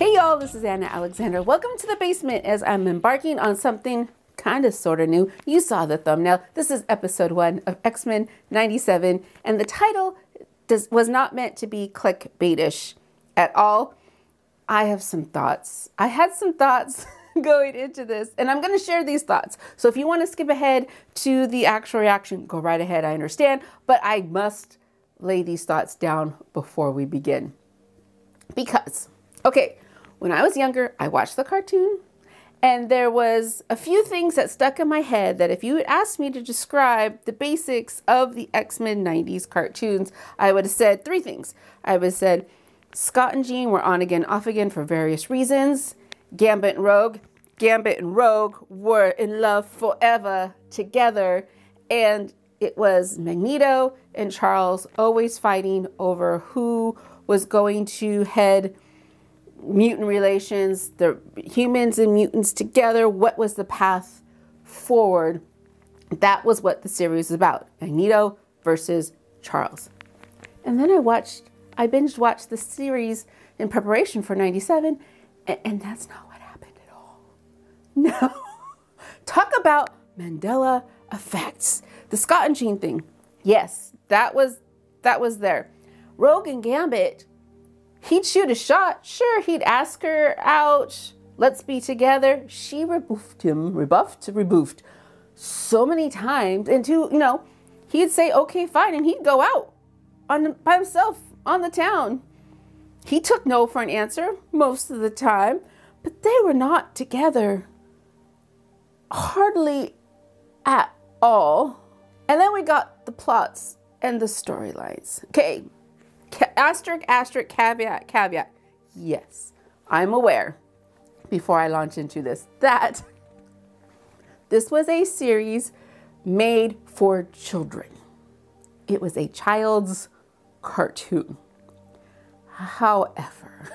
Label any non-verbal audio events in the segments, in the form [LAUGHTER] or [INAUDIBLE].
Hey y'all, this is Anna Alexander. Welcome to the basement as I'm embarking on something kind of sort of new. You saw the thumbnail. This is episode one of X Men 97, and the title does, was not meant to be clickbaitish at all. I have some thoughts. I had some thoughts [LAUGHS] going into this, and I'm going to share these thoughts. So if you want to skip ahead to the actual reaction, go right ahead. I understand, but I must lay these thoughts down before we begin. Because, okay, when I was younger, I watched the cartoon, and there was a few things that stuck in my head that if you had asked me to describe the basics of the X-Men 90s cartoons, I would have said three things. I would have said Scott and Jean were on again, off again for various reasons. Gambit and Rogue, Gambit and Rogue were in love forever together, and it was Magneto and Charles always fighting over who was going to head mutant relations, the humans and mutants together. What was the path forward? That was what the series was about Magneto versus Charles. And then I watched, I binge watched the series in preparation for 97, and, and that's not what happened at all. [LAUGHS] No. Talk about Mandela effects. The Scott and Jean thing. Yes, that was that was there. Rogue and Gambit He'd shoot a shot. Sure, he'd ask her out. Let's be together. She rebuffed him, rebuffed, rebuffed so many times. And to, you know, he'd say, okay, fine. And he'd go out on by himself on the town. He took no for an answer most of the time, but they were not together hardly at all. And then we got the plots and the storylines. Okay, asterisk, asterisk, caveat, caveat. Yes, I'm aware before I launch into this that this was a series made for children. It was a child's cartoon. However,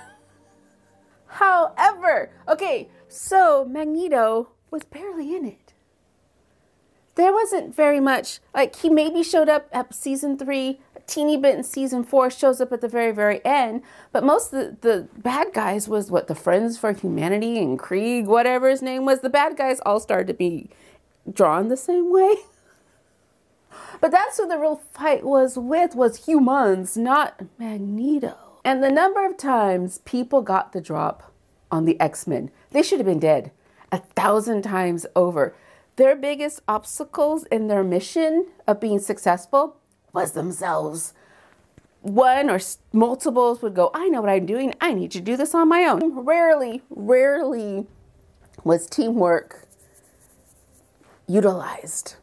[LAUGHS] however, okay, so Magneto was barely in it. There wasn't very much, like, he maybe showed up at season three, teeny bit in season four shows up at the very, very end. But most of the, the bad guys was what the Friends for Humanity and Krieg, whatever his name was. The bad guys all started to be drawn the same way. [LAUGHS] But that's who the real fight was with was humans, not Magneto. And the number of times people got the drop on the X-Men, they should have been dead a thousand times over. Their biggest obstacles in their mission of being successful was themselves. One or multiples would go, I know what I'm doing. I need to do this on my own. Rarely, rarely was teamwork utilized.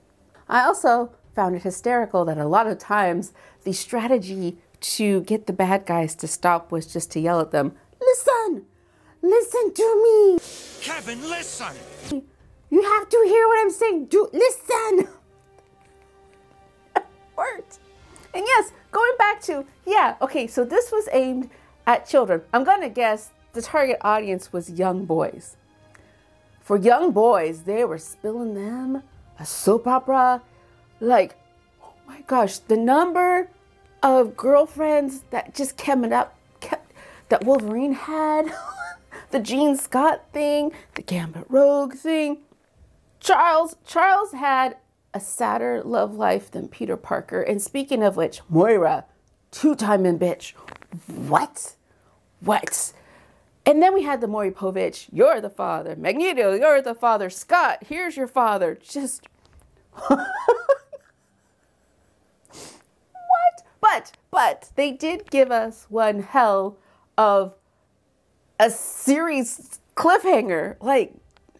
I also found it hysterical that a lot of times the strategy to get the bad guys to stop was just to yell at them, Listen! Listen to me! Kevin, listen! You have to hear what I'm saying. Do listen! [LAUGHS] Worked. And yes, going back to, yeah, okay, so this was aimed at children. I'm going to guess the target audience was young boys. For young boys, they were spilling them a soap opera. Like, oh my gosh, the number of girlfriends that just kept it up, kept, that Wolverine had, [LAUGHS] the Jean Scott thing, the Gambit Rogue thing. Charles, Charles had a sadder love life than Peter Parker. And speaking of which, Moira, two time in bitch. What? What? And then we had the Maury Povich, you're the father. Magneto, you're the father. Scott, here's your father. Just. [LAUGHS] what? But, but, they did give us one hell of a series cliffhanger. Like,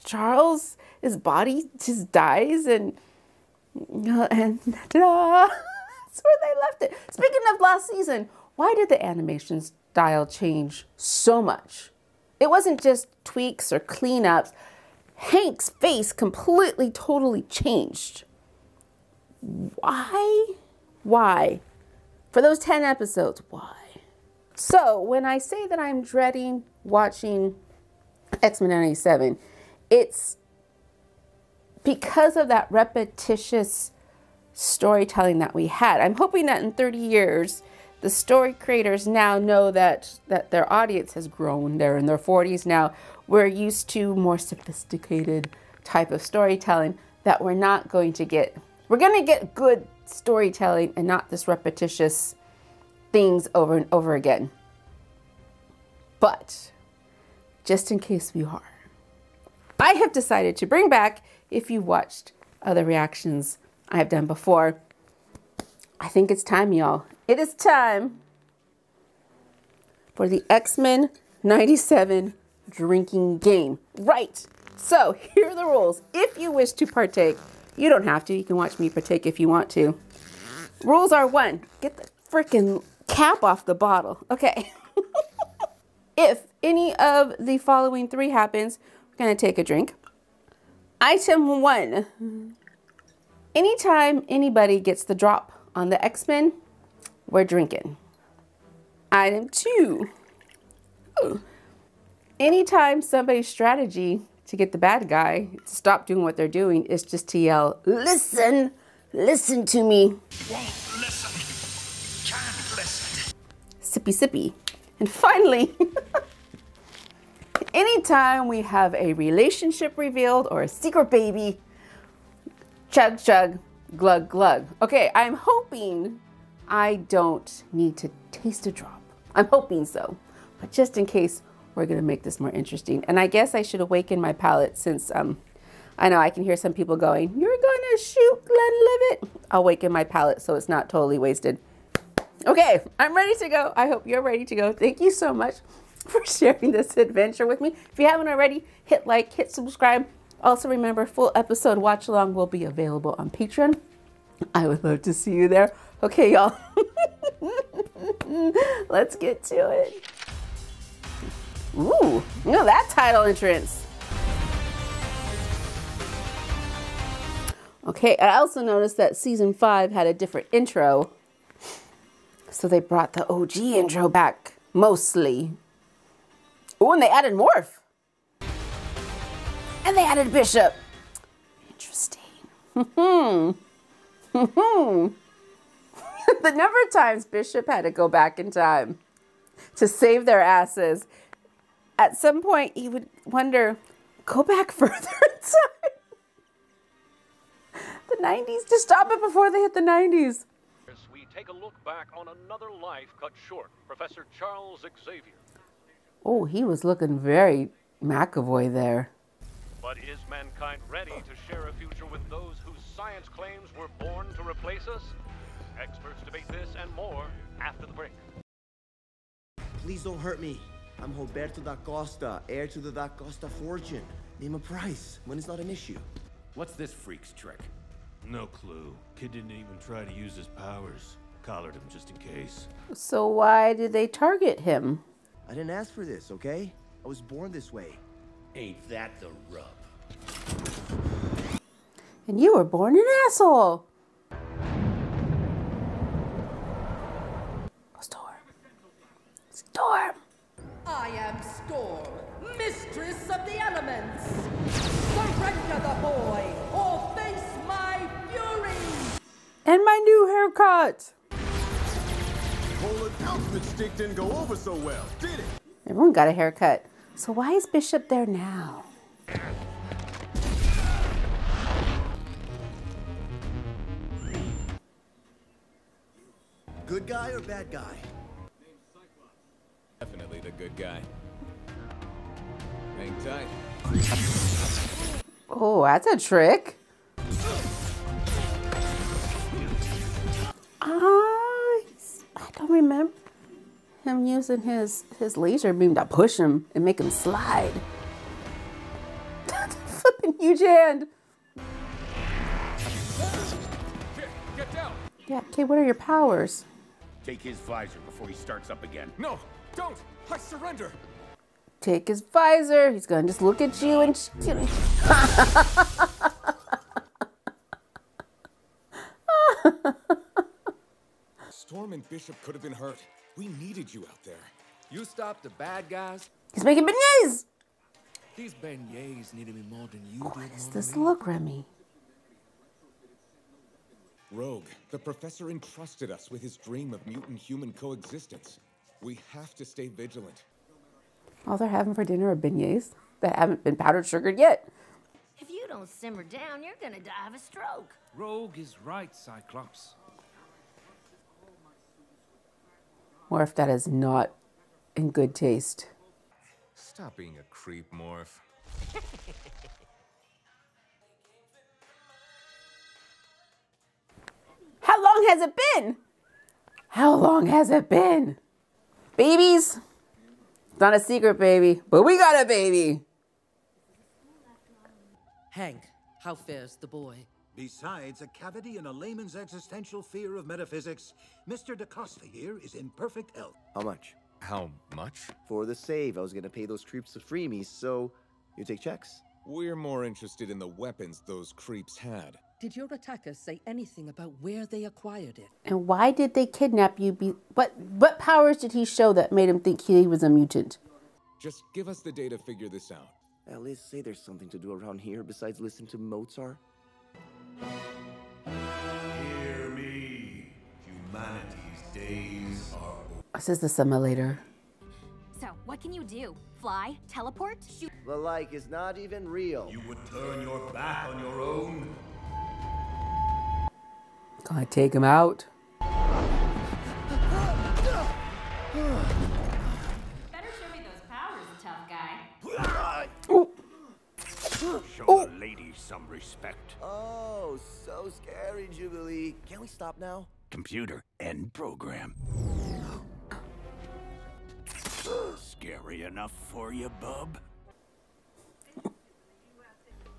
Charles, his body just dies and [LAUGHS] and ta-da! [LAUGHS] that's where they left it. Speaking of last season, why did the animation style change so much? It wasn't just tweaks or cleanups. Hank's face completely, totally changed. Why? Why? For those 10 episodes, why? So, when I say that I'm dreading watching X Men 97, it's because of that repetitious storytelling that we had. I'm hoping that in 30 years, the story creators now know that that their audience has grown. They're in their 40s now. We're used to more sophisticated type of storytelling that we're not going to get. We're going to get good storytelling and not this repetitious things over and over again. But just in case we are, I have decided to bring back, if you watched other reactions I have done before, I think it's time, y'all. It is time for the X Men 97 drinking game. Right. So here are the rules. If you wish to partake, you don't have to. You can watch me partake if you want to. Rules are one, get the freaking cap off the bottle. Okay. [LAUGHS] if any of the following three happens, we're going to take a drink. Item one anytime anybody gets the drop on the X Men, we're drinking. Item two anytime somebody's strategy to get the bad guy to stop doing what they're doing is just to yell, Listen, listen to me. Won't listen. Can't listen. Sippy, sippy. And finally, [LAUGHS] anytime we have a relationship revealed or a secret baby, chug, chug, glug, glug. Okay, I'm hoping I don't need to taste a drop. I'm hoping so. But just in case, we're to make this more interesting. And I guess I should awaken my palate since um, I know I can hear some people going, You're to shoot Glenlivet. I'll awaken my palate so it's not totally wasted. Okay, I'm ready to go. I hope you're ready to go. Thank you so much [LAUGHS] for sharing this adventure with me. If you haven't already, hit like, hit subscribe. Also, remember, full episode watch along will be available on Patreon. I would love to see you there. Okay, y'all. [LAUGHS] Let's get to it. Ooh, you know that title entrance. Okay, I also noticed that season five had a different intro. So they brought the OG intro back, mostly. Oh, and they added Morph. And they added Bishop. Interesting. Hmm. [LAUGHS] Hmm. the number of times Bishop had to go back in time to save their asses. At some point, you would wonder, go back [LAUGHS] further in time. The 90s, to stop it before they hit the 90s. We take a look back on another life cut short. Professor Charles Xavier. Oh, he was looking very McAvoy there. But is mankind ready to share a future with those whose science claims were born to replace us? Experts debate this and more after the break. Please don't hurt me. I'm Roberto da Costa, heir to the da Costa fortune. Name a price when it's not an issue. What's this freak's trick? No clue. Kid didn't even try to use his powers. Collared him just in case. So why did they target him? I didn't ask for this, okay? I was born this way. Ain't that the rub? And you were born an asshole. Storm. Storm. I am Storm, mistress of the elements. Surrender the boy, or face my fury! And my new haircut. Whole stick didn't go over so well, did it? Everyone got a haircut. So why is Bishop there now? Good guy or bad guy? Definitely the good guy. Hang tight. Oh, that's a trick. Ah, I don't remember him using his his laser beam to push him and make him slide. [LAUGHS] Flipping huge hand. Yeah. Okay. What are your powers? Take his visor before he starts up again. No! Don't! I surrender! Take his visor. He's gonna just look at you and. [LAUGHS] Storm and Bishop could have been hurt. We needed you out there. You stopped the bad guys. He's making beignets. These beignets needed me more than you What did. is Mona this Lisa. look, Remy? Rogue, the professor entrusted us with his dream of mutant-human coexistence. We have to stay vigilant. All they're having for dinner are beignets that haven't been powdered sugared yet. If you don't simmer down, you're gonna die of a stroke. Rogue is right, Cyclops. Or if that is not in good taste. Stop being a creep, Morph. [LAUGHS] How long has it been? How long has it been? Babies? It's not a secret, baby, but we got a baby. Hank, how fares the boy? Besides a cavity and a layman's existential fear of metaphysics, Mr. DaCosta here is in perfect health. How much? How much? For the save, I was gonna pay those creeps to free me, so you take checks. We're more interested in the weapons those creeps had. Did your attackers say anything about where they acquired it? And why did they kidnap you? Be- what what powers did he show that made him think he was a mutant? Just give us the day to figure this out. At least say there's something to do around here besides listen to Mozart. Hear me. Humanity's days are over. This is the simulator. So, what can you do? Fly? Teleport? Shoot? The like is not even real. You would turn your back on your own? Can I take him out. [SIGHS] [SIGHS] [SIGHS] Show oh! the lady some respect. Oh, so scary, Jubilee. Can we stop now? Computer, end program. Scary enough for you, bub?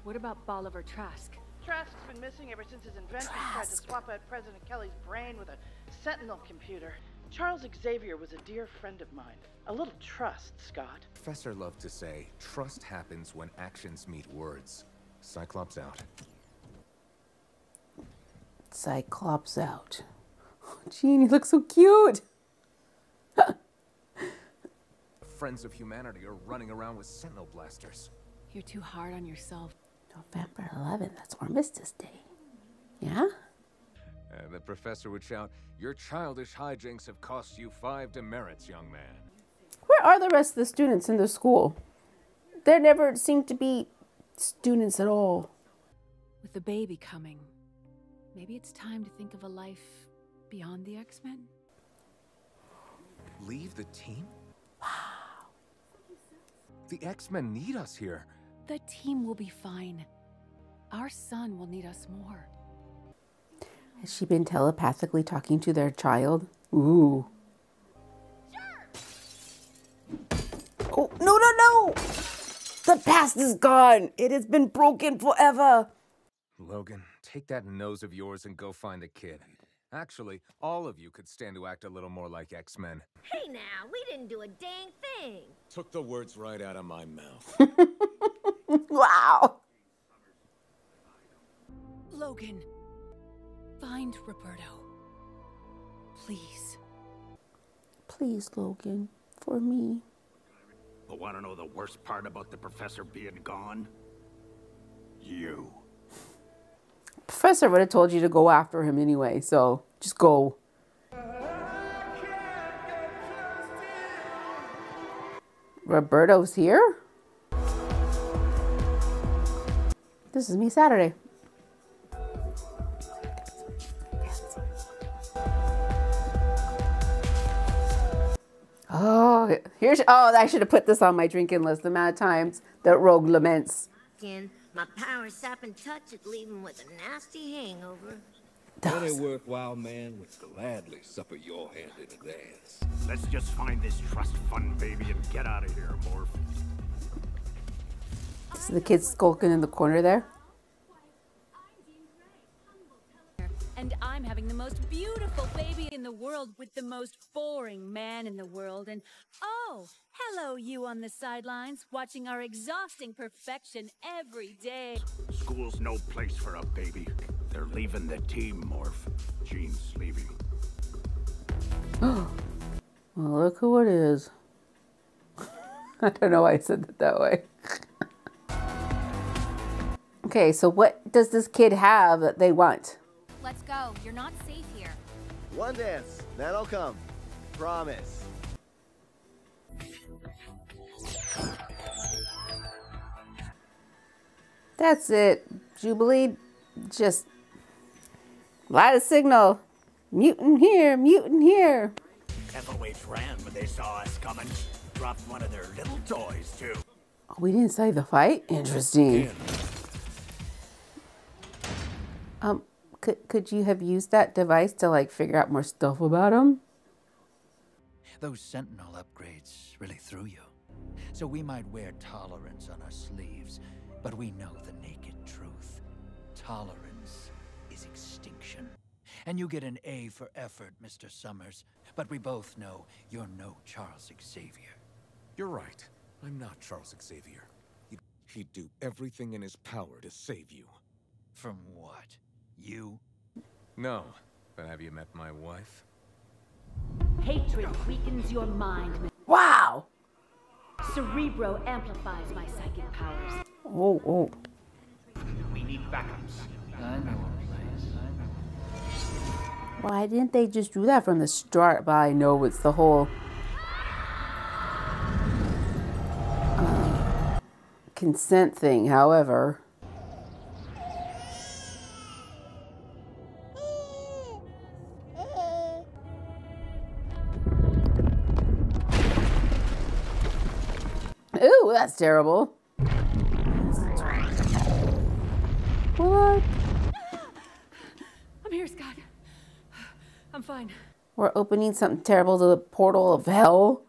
What about Bolivar Trask? Trask's been missing ever since his inventor tried to swap out President Kelly's brain with a Sentinel computer. Charles Xavier was a dear friend of mine. A little trust, Scott. Professor loved to say, trust happens when actions meet words. Cyclops out. Cyclops out. Oh, [LAUGHS] Jean, he looks so cute. [LAUGHS] Friends of humanity are running around with sentinel blasters. You're too hard on yourself. November 11th, that's Armistice Day. Yeah? Uh, the professor would shout, Your childish hijinks have cost you five demerits, young man. Where are the rest of the students in the school? There never seem to be students at all. With the baby coming, maybe it's time to think of a life beyond the X Men? Leave the team? Wow. The X Men need us here. The team will be fine. Our son will need us more. Has she been telepathically talking to their child? Ooh. Oh, no, no, no! The past is gone. It has been broken forever. Logan, take that nose of yours and go find the kid. Actually, all of you could stand to act a little more like X Men. Hey now, we didn't do a dang thing. Took the words right out of my mouth. [LAUGHS] wow. Logan, find Roberto. Please. Please, Logan, for me. But want to know the worst part about the professor being gone? You. Professor would have told you to go after him anyway, so just go. Roberto's here? This is me Saturday. Oh, here's oh, I should have put this on my drinking list. The amount of times that Rogue laments. Again, my power sapping touch would leave him with a nasty hangover. Any worthwhile man would gladly suffer your hand in advance. Let's just find this trust fund baby and get out of here, Morph. So the kid's skulking in the corner there. And I'm having the most beautiful baby in the world with the most boring man in the world. And oh, hello, you on the sidelines, watching our exhausting perfection every day. School's no place for a baby. They're leaving the team, Morph. Jean's leaving. [GASPS] well, look who it is. [LAUGHS] I don't know why I said it that way. [LAUGHS] okay, so what does this kid have that they want? Let's go. You're not safe here. One dance, then I'll come. Promise. That's it. Jubilee just light a signal. Mutant here, mutant here. FOH ran when they saw us coming. Dropped one of their little toys, too. Oh, we didn't say the fight? Interesting. Um, could, could you have used that device to like figure out more stuff about him? Those Sentinel upgrades really threw you. So we might wear tolerance on our sleeves, but we know the naked truth. Tolerance is extinction. And you get an A for effort, Mr. Summers. But we both know you're no Charles Xavier. You're right. I'm not Charles Xavier. He'd, he'd do everything in his power to save you. From what? You? No. But have you met my wife? Hatred weakens your mind. Wow! Cerebro amplifies my psychic powers. Oh, oh. We need backups. I know a place. Why didn't they just do that from the start? But I know it's the whole uh, consent thing, however. That's terrible. What? I'm here, Scott. I'm fine. We're opening something terrible to the portal of hell.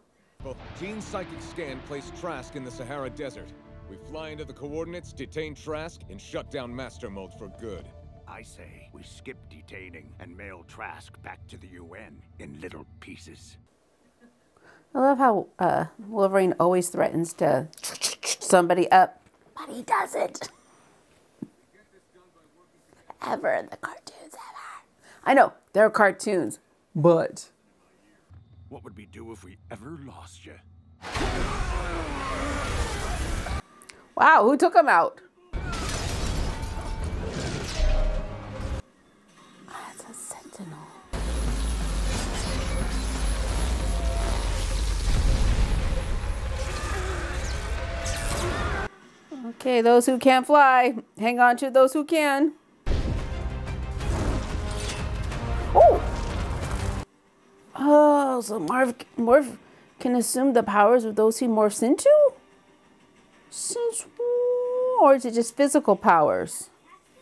Both Jean's psychic scan placed Trask in the Sahara Desert. We fly into the coordinates, detain Trask, and shut down Master Mold for good. I say we skip detaining and mail Trask back to the UN in little pieces. I love how uh, Wolverine always threatens to somebody up, but he doesn't. ever in the cartoons, ever. I know, they're cartoons, but. What would we do if we ever lost you? Wow, who took him out? That's a sentinel. Okay, those who can't fly, hang on to those who can. Oh! Oh, so Marv, Morph can assume the powers of those he morphs into? Since, or is it just physical powers?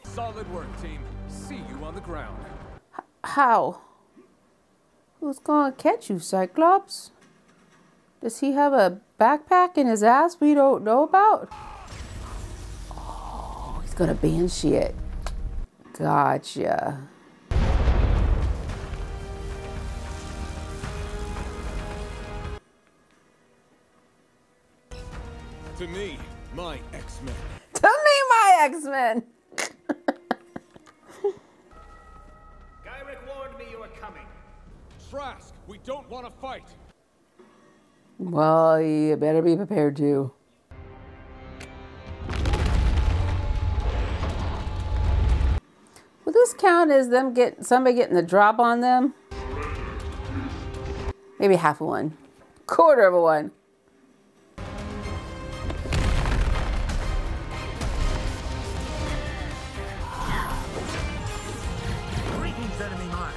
Solid work, team. See you on the ground. How? Who's gonna catch you, Cyclops? Does he have a backpack in his ass we don't know about? He's gonna ban shit. Gotcha. To me, my X-Men. To me, my X-Men. [LAUGHS] Gyrich warned me you were coming. Trask, we don't want to fight. Well, you better be prepared to. Will this count as them get somebody getting the drop on them? Maybe half a one, quarter of a one. Greetings, enemy mine.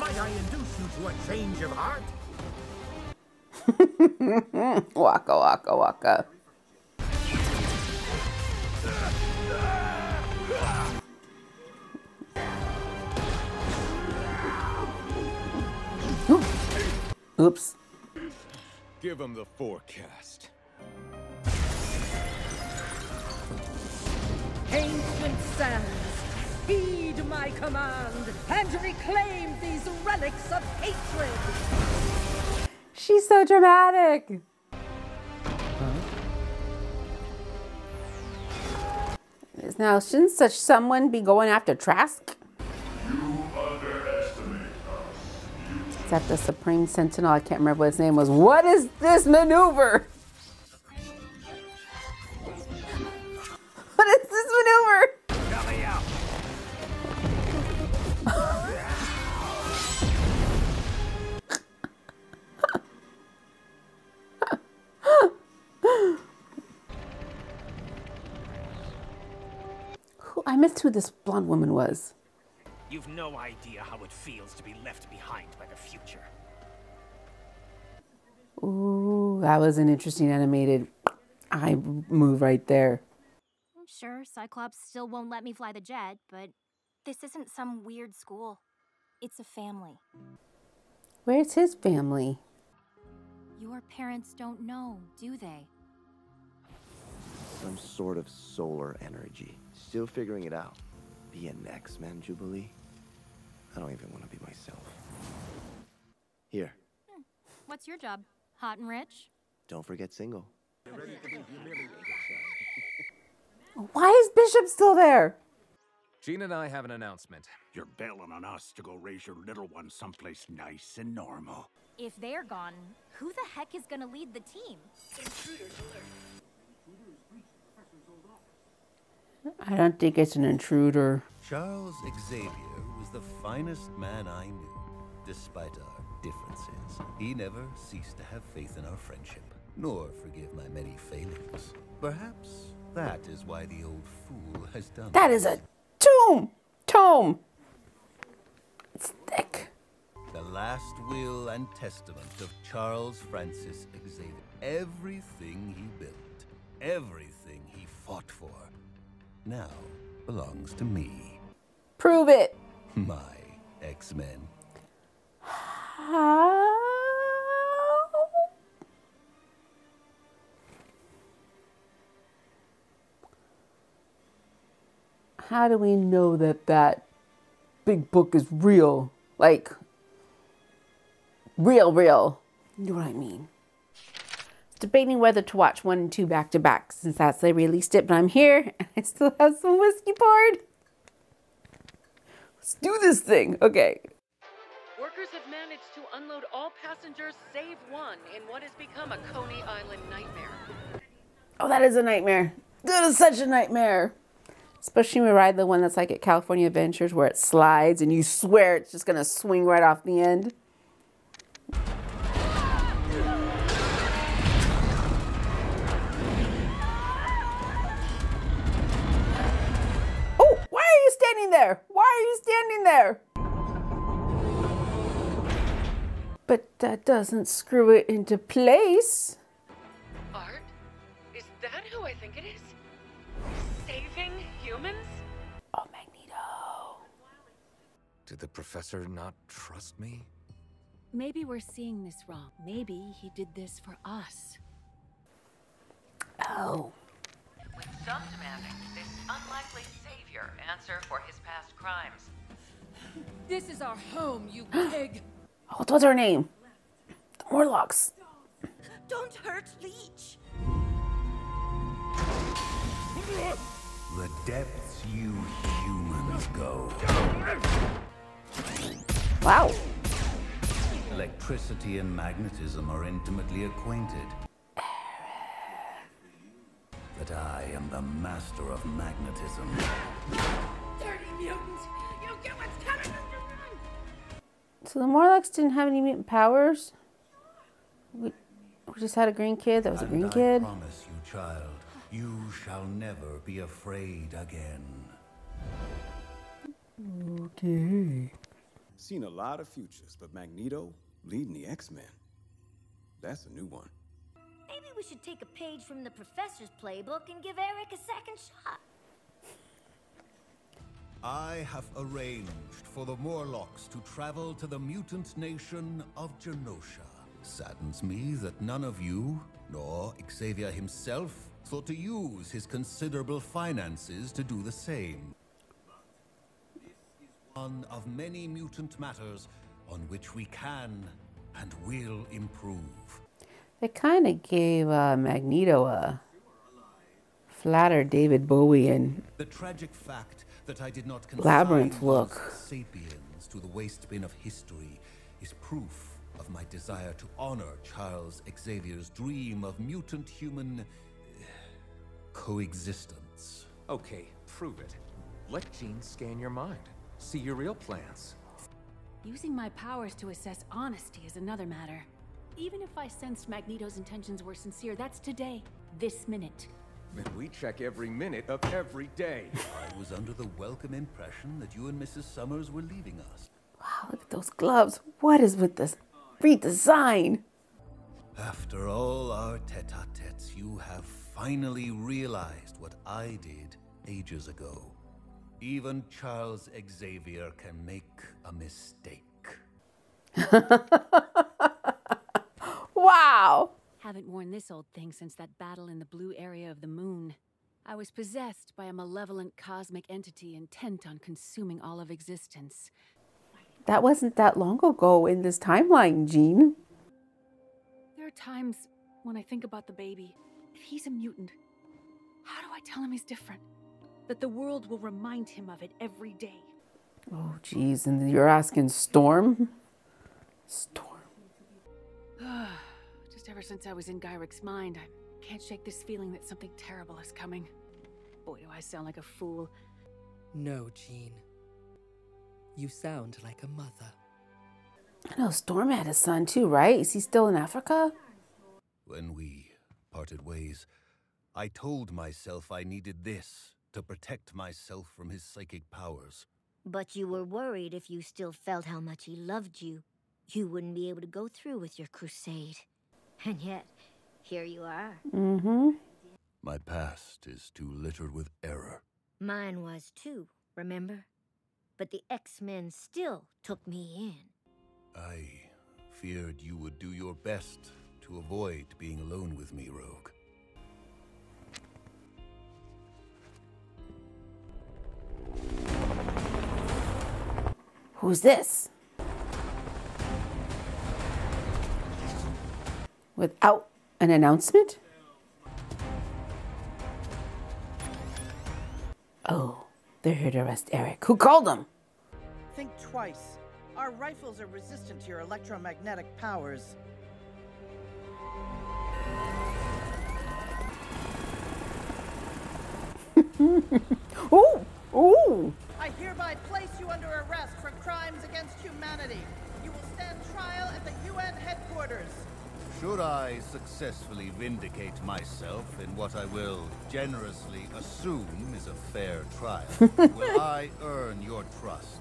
Might I induce you to a change of heart? [LAUGHS] waka waka waka. Oops. Give him the forecast. Ancient sands, heed my command and reclaim these relics of hatred. She's so dramatic. Now, shouldn't such someone be going after Trask? That at the Supreme Sentinel. I can't remember what his name was. What is this maneuver? [LAUGHS] What is this maneuver? [LAUGHS] I missed who this blonde woman was. You've no idea how it feels to be left behind by the future. Ooh, that was an interesting animated eye move right there. I'm sure Cyclops still won't let me fly the jet, but this isn't some weird school. It's a family. Where's his family? Your parents don't know, do they? Some sort of solar energy. Still figuring it out. Be an X-Men Jubilee? I don't even want to be myself. Here, hmm. What's your job? Hot and rich? don't forget single. Why is Bishop still there? Jean and I have an announcement. You're bailing on us to go raise your little one someplace nice and normal. If they're gone, who the heck is gonna lead the team? I don't think it's an intruder. Charles Xavier was the finest man I knew. Despite our differences, he never ceased to have faith in our friendship, nor forgive my many failings. Perhaps that is why the old fool has done That is a tomb! Tome! It's thick. The last will and testament of Charles Francis Xavier. Everything he built, everything he fought for, now belongs to me, Prove it. My X-Men. How? How do we know that that big book is real? Like, real, real. You know what I mean? Debating whether to watch one and two back to back since that's they released it, but I'm here and I still have some whiskey poured. Let's do this thing. Okay. Workers have managed to unload all passengers save one in what has become a Coney Island nightmare. Oh, that is a nightmare. That is such a nightmare. Especially when we ride the one that's like at California Adventures where it slides and you swear it's just gonna swing right off the end. Standing there? Why are you standing there? But that doesn't screw it into place. Art? Is that who I think it is? Saving humans? Oh, Magneto. Did the professor not trust me? Maybe we're seeing this wrong. Maybe he did this for us. Oh. With some demanding this unlikely savior answer for his past crimes. This is our home, you [GASPS] pig! Oh, what's her name? The Morlocks. Don't hurt Leech. The depths you humans go. Wow. Electricity and magnetism are intimately acquainted. But I am the master of magnetism. Dirty mutants! You get what's coming! So the Morlocks didn't have any mutant powers? We, we just had a green kid that was a And green I kid? promise you, child, you shall never be afraid again. Okay. Seen a lot of futures, but Magneto leading the X-Men. That's a new one. Maybe we should take a page from the professor's playbook and give Eric a second shot. I have arranged for the Morlocks to travel to the mutant nation of Genosha. Saddens me that none of you, nor Xavier himself, thought to use his considerable finances to do the same. But this is one of many mutant matters on which we can and will improve. They kind of gave uh, Magneto a flatter David Bowie and The tragic fact that I did not consign Labyrinth those look. sapiens to the waste bin of history is proof of my desire to honor Charles Xavier's dream of mutant human eh, coexistence. Okay, prove it. Let Jean scan your mind. See your real plans. Using my powers to assess honesty is another matter. Even if I sensed Magneto's intentions were sincere, that's today, this minute. Then we check every minute of every day. I was under the welcome impression that you and Mrs. Summers were leaving us. Wow, look at those gloves. What is with this redesign? After all our tete-a-tetes, you have finally realized what I did ages ago. Even Charles Xavier can make a mistake. [LAUGHS] wow! Haven't worn this old thing since that battle in the blue area of the moon. I was possessed by a malevolent cosmic entity intent on consuming all of existence. That wasn't that long ago in this timeline, Jean. There are times when I think about the baby. If he's a mutant, how do I tell him he's different? That the world will remind him of it every day. Oh, geez, and you're asking Storm? Storm. [SIGHS] [SIGHS] [SIGHS] Just ever since I was in Gyrich's mind, I can't shake this feeling that something terrible is coming. Boy, do I sound like a fool. No, Jean. You sound like a mother. I know Storm had a son too, right? Is he still in Africa? When we parted ways, I told myself I needed this to protect myself from his psychic powers. But you were worried if you still felt how much he loved you, you wouldn't be able to go through with your crusade. [LAUGHS] And yet, here you are. Mm-hmm. My past is too littered with error. Mine was too, remember? But the X-Men still took me in. I feared you would do your best to avoid being alone with me, Rogue. Who's this? Without an announcement? Oh, they're here to arrest Eric. Who called them? Think twice. Our rifles are resistant to your electromagnetic powers. [LAUGHS] ooh, ooh. I hereby place you under arrest for crimes against humanity. You will stand trial at the UN headquarters. Should I successfully vindicate myself in what I will generously assume is a fair trial, [LAUGHS] will I earn your trust?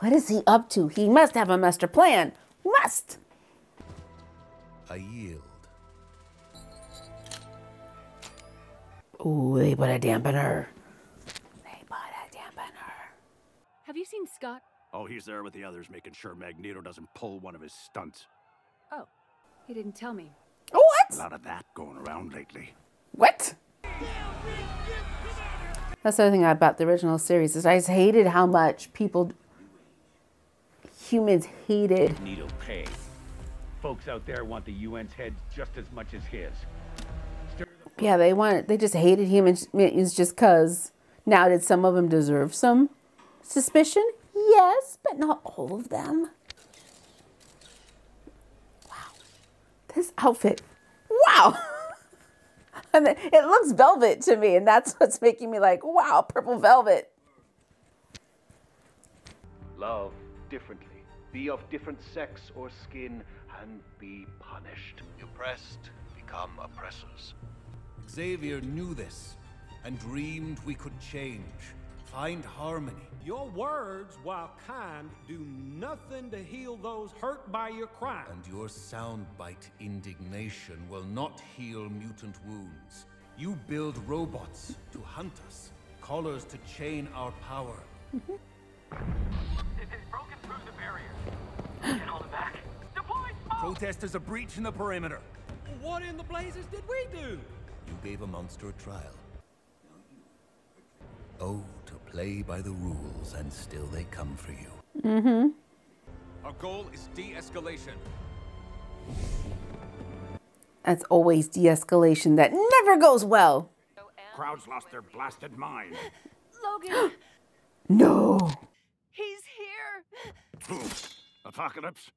What is he up to? He must have a master plan. Must! I yield. Ooh, they put a dampener. They put a dampener. Have you seen Scott? Oh, he's there with the others, making sure Magneto doesn't pull one of his stunts. Oh, he didn't tell me. What? A lot of that going around lately. What? That's the other thing about the original series is I just hated how much people, humans hated. Magneto pay. Folks out there want the UN's head just as much as his. Yeah, they want they just hated humans mutants just cause. Now, did some of them deserve some suspicion? Yes, but not all of them. This outfit. Wow. [LAUGHS] I mean, it looks velvet to me, and that's what's making me like, wow, purple velvet. Love differently. Be of different sex or skin and be punished. Oppressed become oppressors. Xavier knew this and dreamed we could change, find harmony. Your words, while kind, do nothing to heal those hurt by your crime. And your soundbite indignation will not heal mutant wounds. You build robots to hunt us, collars to chain our power. It has broken through the barrier. Get the back. Deploy smoke! Protesters are breaching the perimeter. What in the blazes did we do? You gave a monster a trial. Oh, play by the rules, and still they come for you. Mm-hmm. Our goal is de-escalation. That's always de-escalation that never goes well. Crowds lost their blasted mind. [LAUGHS] Logan, [GASPS] No. he's here. Who? Apocalypse?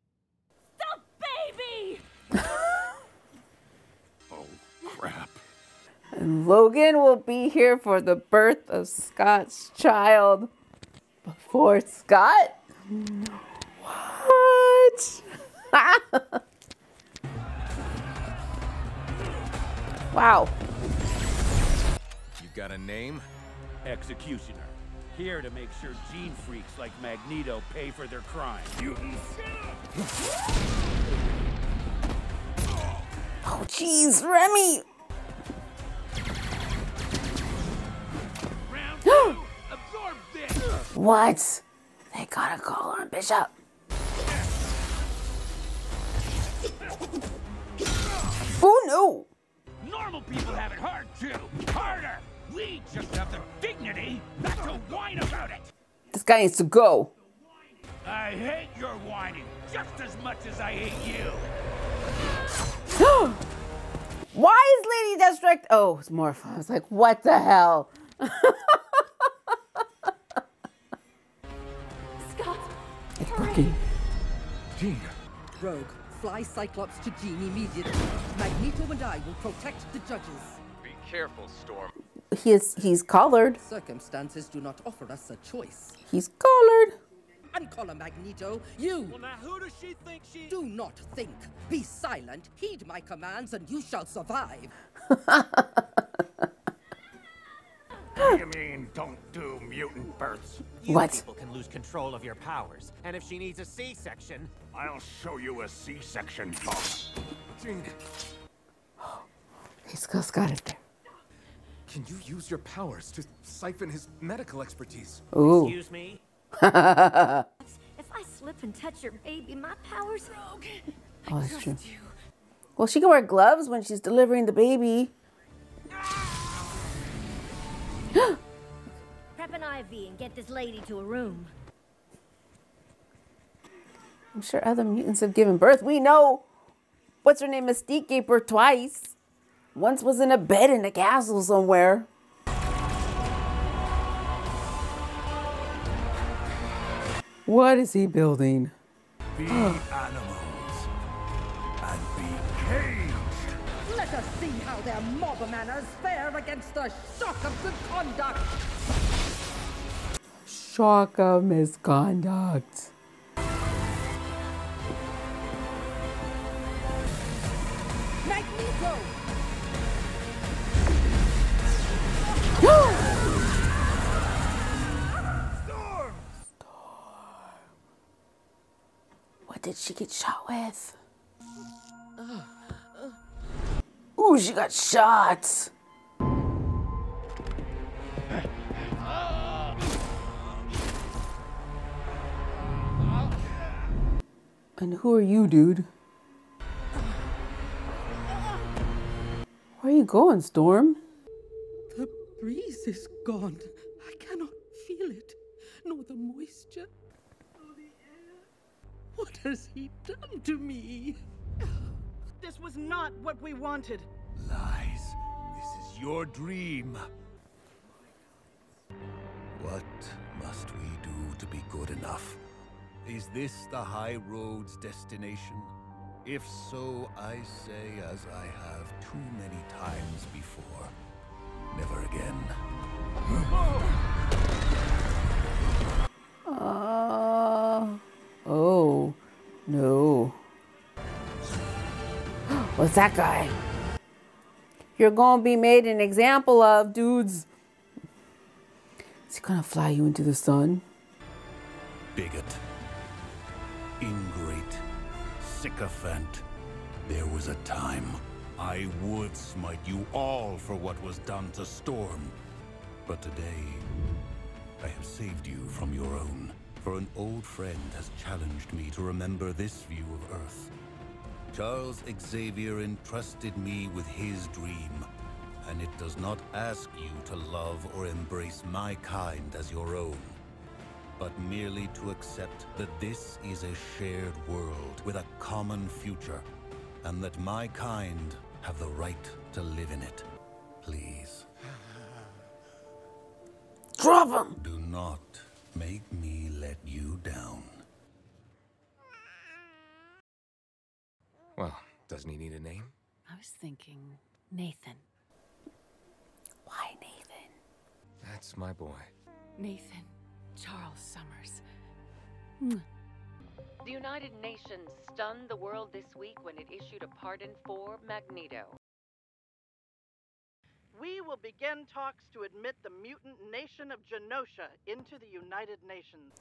The baby! [LAUGHS] Oh, crap. And Logan will be here for the birth of Scott's child. Before Scott? What? [LAUGHS] wow. You've got a name? Executioner. Here to make sure gene freaks like Magneto pay for their crimes. Oh, jeez, Remy. What? They gotta call on Bishop. Oh no! Normal people have it hard too. Harder. We just have the dignity not to whine about it. This guy needs to go. I hate your whining just as much as I hate you. [GASPS] Why is Lady Deathstrike? Oh, it's Morph. I was like, what the hell? [LAUGHS] It's. Jean. Rogue, fly Cyclops to Jean immediately. Magneto and I will protect the judges. Be careful, Storm. He is, he's collared. Circumstances do not offer us a choice. He's collared. Uncollar Magneto, you! Well, now who does she think she... Do not think. Be silent, heed my commands, and you shall survive. [LAUGHS] you mean don't do mutant births? You What? people can lose control of your powers, and if she needs a C-section, I'll show you a C-section, boss. Jean, He's still got it there. can you use your powers to siphon his medical expertise? Ooh. excuse me? [LAUGHS] If I slip and touch your baby, my powers. Rogue. Oh, that's true. Well, she can wear gloves when she's delivering the baby. IV and get this lady to a room. I'm sure other mutants have given birth. We know what's her name? Mystique gave birth twice. Once was in a bed in a castle somewhere. What is he building? Be animals and be caged. Let us see how their mob manners fare against the shock of good conduct. Shock of misconduct. Magneto! What did she get shot with? Ooh, she got shot. And who are you, dude? Where are you going, Storm? The breeze is gone. I cannot feel it, nor the moisture. nor the air. What has he done to me? This was not what we wanted. Lies. This is your dream. What must we do to be good enough? Is this the High Road's destination? If so, I say as I have too many times before. Never again. Uh, oh, no. [GASPS] What's that guy? You're gonna be made an example of, dudes. Is he gonna fly you into the sun? Bigot. Ingrate. Sycophant. There was a time I would smite you all for what was done to Storm. But today, I have saved you from your own. For an old friend has challenged me to remember this view of Earth. Charles Xavier entrusted me with his dream, and it does not ask you to love or embrace my kind as your own, but merely to accept that this is a shared world with a common future, and that my kind have the right to live in it. Please. Drop him! Do not make me let you down. Well, doesn't he need a name? I was thinking Nathan. Why Nathan? That's my boy. Nathan Charles Summers. Mwah. The United Nations stunned the world this week when it issued a pardon for Magneto. we will begin talks to admit the mutant nation of Genosha into the United Nations.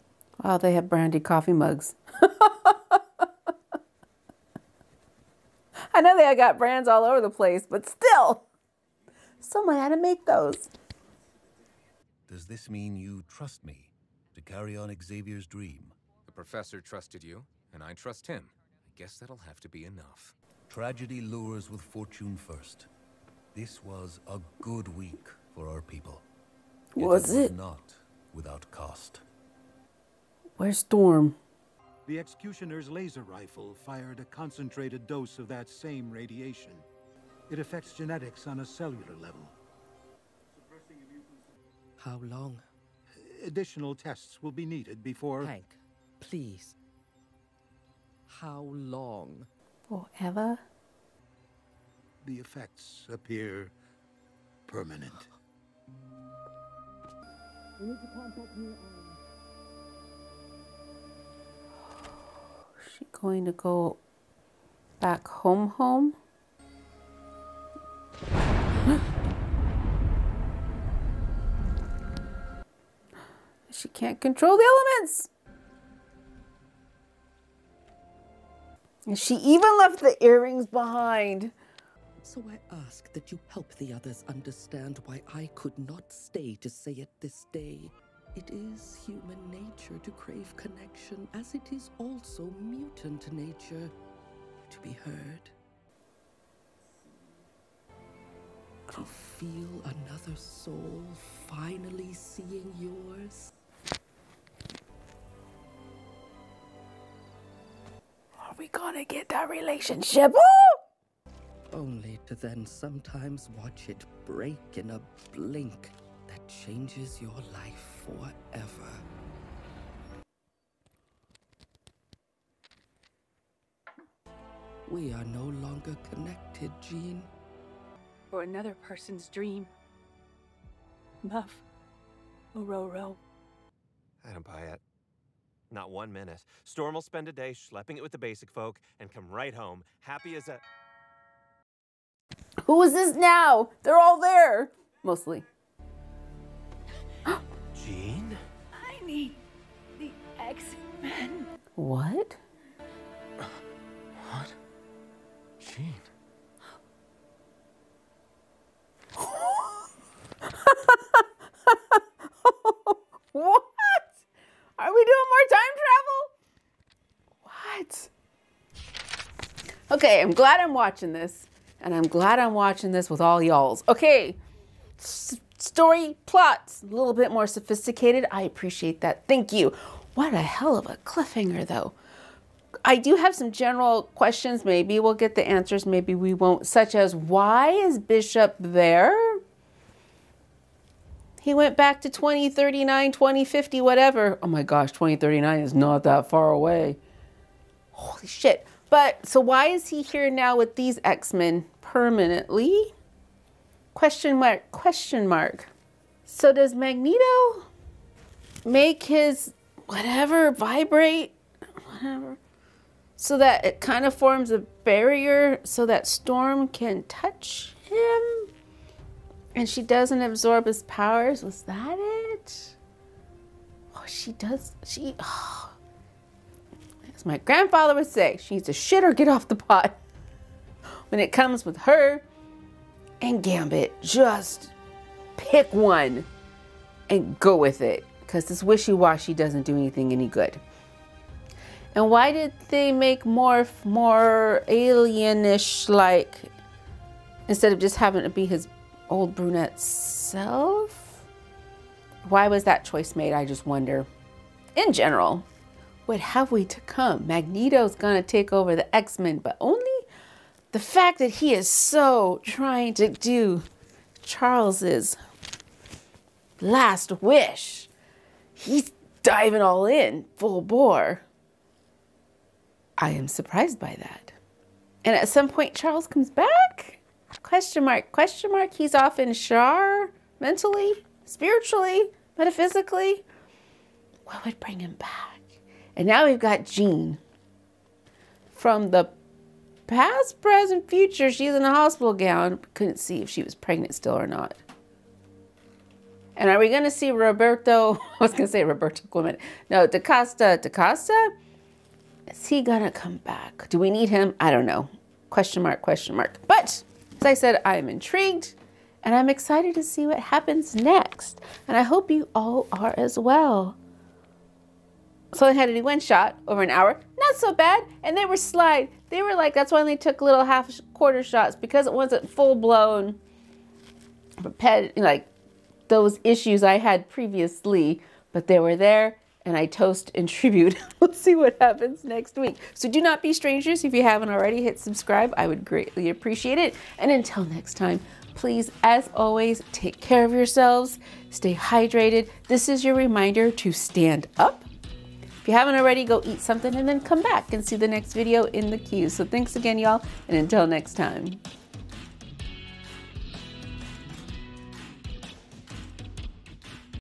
Wow, they have brandy coffee mugs. [LAUGHS] I know they got brands all over the place, but still, someone had to make those. Does this mean you trust me to carry on Xavier's dream? The professor trusted you, and I trust him. I guess that'll have to be enough. Tragedy lures with fortune first. This was a good week for our people. Yet Was it? it? Was not without cost. Where's Storm? The executioner's laser rifle fired a concentrated dose of that same radiation. It affects genetics on a cellular level. How long? Additional tests will be needed before. Hank, please. How long? Forever? The effects appear permanent. You need to contact me um, Is she going to go back home home? [GASPS] [GASPS] [GASPS] she can't control the elements. And she even left the earrings behind. So I ask that you help the others understand why I could not stay to say it this day. It is human nature to crave connection, as it is also mutant nature to be heard. To feel another soul finally seeing yours. We gonna get that relationship? Only to then sometimes watch it break in a blink that changes your life forever. We are no longer connected, Jean. For another person's dream. Muff. Ororo. I don't buy it. Not one minute. Storm will spend a day schlepping it with the basic folk and come right home, happy as a. Who is this now? They're all there. Mostly. [GASPS] Jean? I need the X-Men. What? What? Jean? [LAUGHS] What? Are we doing more time travel? What? Okay, I'm glad I'm watching this. And I'm glad I'm watching this with all y'alls. Okay, S- story plots, a little bit more sophisticated. I appreciate that. Thank you. What a hell of a cliffhanger, though. I do have some general questions. Maybe we'll get the answers, maybe we won't, such as why is Bishop there? He went back to 2039, 2050, whatever. Oh my gosh, 2039 is not that far away. Holy shit. But so why is he here now with these X-Men permanently? Question mark, question mark. So does Magneto make his whatever vibrate? Whatever. So that it kind of forms a barrier so that Storm can touch him? And she doesn't absorb his powers. Was that it? Oh, she does. She. Oh. My grandfather would say, she needs to shit or get off the pot. When it comes with her and Gambit, just pick one and go with it. Because this wishy washy doesn't do anything any good. And why did they make Morph more alienish like instead of just having to be his old brunette self? Why was that choice made? I just wonder. In general, what have we to come? Magneto's gonna take over the X Men, but only the fact that he is so trying to do Charles's last wish. He's diving all in, full bore. I am surprised by that. And at some point, Charles comes back? Question mark, question mark. He's off in Shi'ar mentally, spiritually, metaphysically. What would bring him back? And now we've got Jean from the past, present, future. She's in a hospital gown. Couldn't see if she was pregnant still or not. And are we going to see Roberto? [LAUGHS] I was going to say Roberto Clemente. No, DaCosta. DaCosta? Is he going to come back? Do we need him? I don't know. Question mark, question mark. But as I said, I'm intrigued and I'm excited to see what happens next. And I hope you all are as well. So I had to do one shot over an hour. Not so bad. And they were slide. They were like, that's why they took little half quarter shots because it wasn't full blown, like those issues I had previously. But they were there and I toast in [LAUGHS] tribute. we'll see what happens next week. So do not be strangers. If you haven't already, hit subscribe. I would greatly appreciate it. And until next time, please, as always, take care of yourselves, stay hydrated. This is your reminder to stand up. If you haven't already, go eat something and then come back and see the next video in the queue. So thanks again, y'all, and until next time.